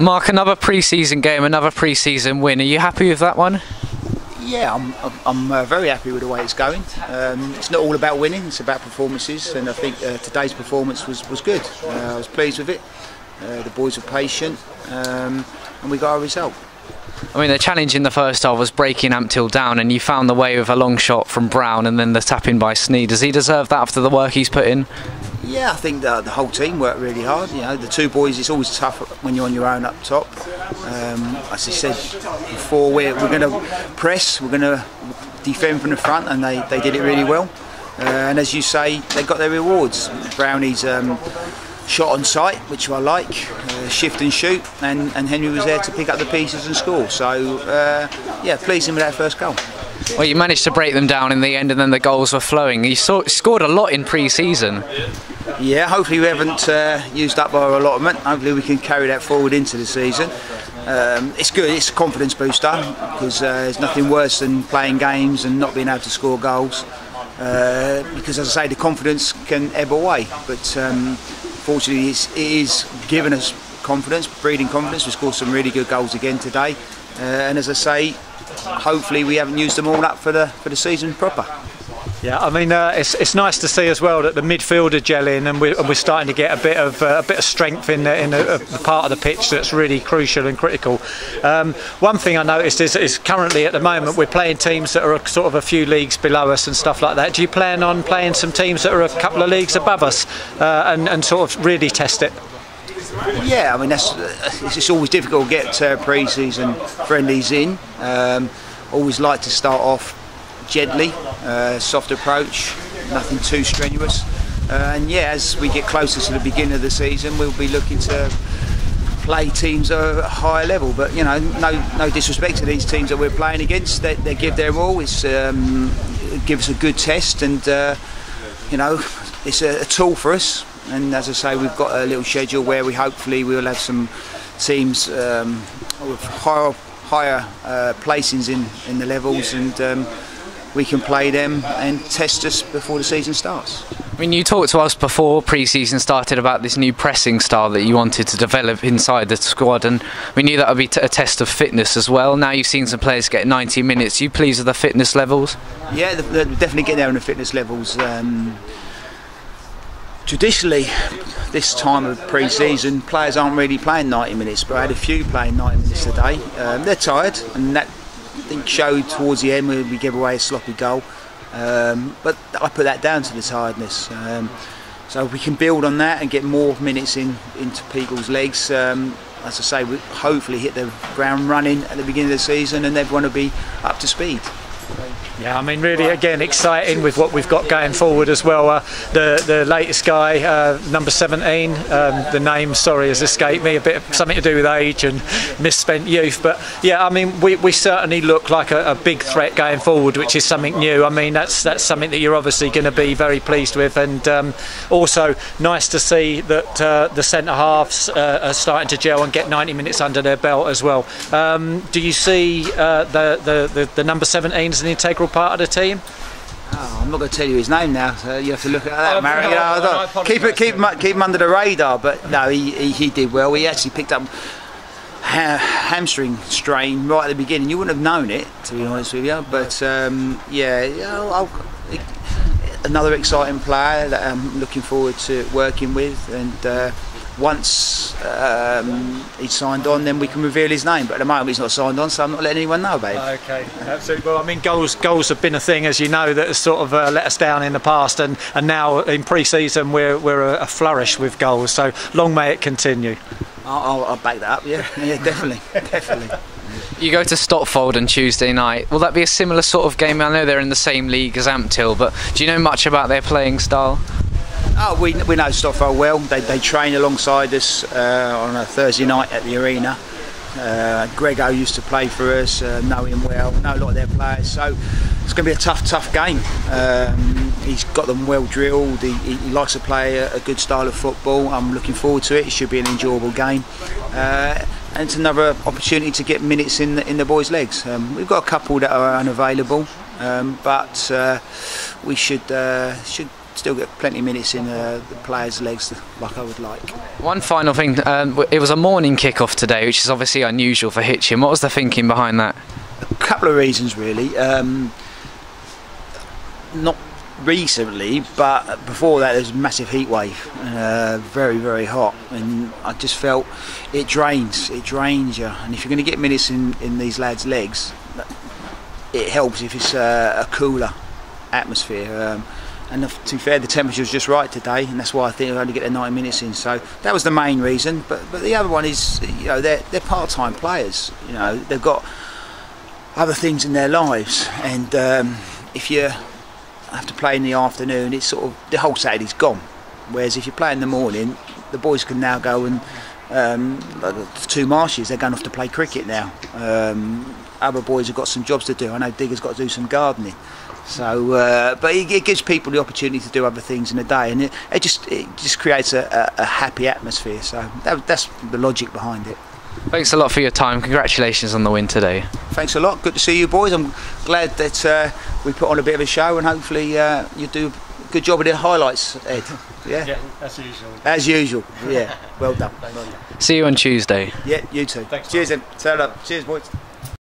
Mark, another pre-season game, another pre-season win. Are you happy with that one? Yeah, I'm, I'm uh, very happy with the way it's going. Um, it's not all about winning; it's about performances, and I think uh, today's performance was was good. Uh, I was pleased with it. Uh, the boys were patient, um, and we got our result. I mean, the challenge in the first half was breaking Ampthill down, and you found the way with a long shot from Brown and then the tap in by Sneed. Does he deserve that after the work he's put in? Yeah, I think the, the whole team worked really hard. You know, the two boys, it's always tough when you're on your own up top. Um, as I said before, we're, we're going to press, we're going to defend from the front, and they, they did it really well. Uh, and as you say, they got their rewards. Brownie's um, shot on sight, which I like, uh, shift and shoot, and, and Henry was there to pick up the pieces and score. So, uh, yeah, pleasing with that first goal. Well, you managed to break them down in the end, and then the goals were flowing. You saw, scored a lot in pre-season. Yeah, hopefully we haven't uh, used up our allotment. Hopefully we can carry that forward into the season. Um, it's good. It's a confidence booster because uh, there's nothing worse than playing games and not being able to score goals. Uh, because, as I say, the confidence can ebb away. But um, fortunately, it's, it is giving us confidence, breeding confidence. We scored some really good goals again today. Uh, and as I say, hopefully we haven't used them all up for the for the season proper. Yeah, I mean uh, it's, it's nice to see as well that the midfield are gelling and we're, and we're starting to get a bit of uh, a bit of strength in the, in the, the, part of the pitch that's really crucial and critical. Um, one thing I noticed is, is currently at the moment we're playing teams that are sort of a few leagues below us and stuff like that. Do you plan on playing some teams that are a couple of leagues above us uh, and, and sort of really test it? Yeah, I mean that's it's always difficult to get uh, pre-season friendlies in. Um, always like to start off gently, uh, soft approach, nothing too strenuous. Uh, and yeah, as we get closer to the beginning of the season, we'll be looking to play teams at a higher level. But you know, no no disrespect to these teams that we're playing against. They, they give their all. It's um, it gives us a good test, and uh, you know, it's a, a tool for us. And as I say, we've got a little schedule where we hopefully we'll have some teams um, with higher higher uh, placings in in the levels and. Um, we can play them and test us before the season starts. I mean, you talked to us before pre-season started about this new pressing style that you wanted to develop inside the squad, and we knew that would be a test of fitness as well. Now you've seen some players get 90 minutes. Are you pleased with the fitness levels? Yeah, they're definitely getting there in the fitness levels. Um, traditionally, this time of pre-season, players aren't really playing 90 minutes, but I had a few playing 90 minutes today. Um, they're tired, and that I think showed towards the end when we gave away a sloppy goal. Um, but I put that down to the tiredness. Um, so we can build on that and get more minutes in into people's legs. Um, as I say, we hopefully hit the ground running at the beginning of the season and everyone will be up to speed. Yeah, I mean, really, again, exciting with what we've got going forward as well. Uh, the the latest guy, uh, number 17, um, the name, sorry, has escaped me. A bit of, something to do with age and misspent youth, but yeah, I mean, we, we certainly look like a, a big threat going forward, which is something new. I mean, that's that's something that you're obviously going to be very pleased with, and um, also nice to see that uh, the centre halves uh, are starting to gel and get 90 minutes under their belt as well. Um, do you see uh, the, the, the the number 17 as an integral part of the team? Oh, I'm not going to tell you his name now. So you have to look at that, oh, Mary. You know, keep it, keep him, keep him under the radar. But no, he, he, he did well. He actually picked up ha- hamstring strain right at the beginning. You wouldn't have known it, to be honest with you. But um, yeah, I'll, I'll, another exciting player that I'm looking forward to working with, and uh, once um, he's signed on, then we can reveal his name. But at the moment, he's not signed on, so I'm not letting anyone know, babe. Okay, absolutely. Well, I mean, goals goals have been a thing, as you know, that has sort of uh, let us down in the past, and, and now in pre-season we're we're a, a flourish with goals. So long may it continue. I'll, I'll back that up. Yeah, yeah, definitely, definitely. You go to Stotfold on Tuesday night. Will that be a similar sort of game? I know they're in the same league as Ampthill, but do you know much about their playing style? Oh, we, we know Stotfold well. They, they train alongside us uh, on a Thursday night at the arena. Uh, Grego used to play for us, uh, know him well, know a lot of their players. So it's going to be a tough, tough game. Um, he's got them well drilled. He, he likes to play a, a, good style of football. I'm looking forward to it. It should be an enjoyable game. Uh, and it's another opportunity to get minutes in the, in the boys' legs. Um, we've got a couple that are unavailable, um, but uh, we should uh, should still get plenty of minutes in uh, the players' legs like I would like. One final thing, um, it was a morning kick-off today, which is obviously unusual for Hitchin. What was the thinking behind that? A couple of reasons really. Um, not recently, but before that, there was a massive heat wave, uh, very very hot, and I just felt it drains, it drains you, and if you're going to get minutes in in these lads' legs, it helps if it's a, a cooler atmosphere. Um, and to be fair, the temperature was just right today, and that's why I think I only get their 90 minutes in. So that was the main reason. But but the other one is, you know, they're they're part-time players. You know, they've got other things in their lives, and um, if you have to play in the afternoon, it's sort of the whole Saturday's gone. Whereas if you play in the morning, the boys can now go and um, the two marshes, they're going off to play cricket now. Um, other boys have got some jobs to do. I know Digger's got to do some gardening. So, uh, but it, it, gives people the opportunity to do other things in a day, and it, it just it just creates a, a, a happy atmosphere. So that, that's the logic behind it. Thanks a lot for your time. Congratulations on the win today. Thanks a lot. Good to see you boys. I'm glad that uh, we put on a bit of a show, and hopefully uh, you do a good job with the highlights, Ed. Yeah? yeah, as usual. As usual. Yeah. Well done. See you on Tuesday. Yeah, you too. Thanks. Cheers, then. Turn up. Cheers, boys.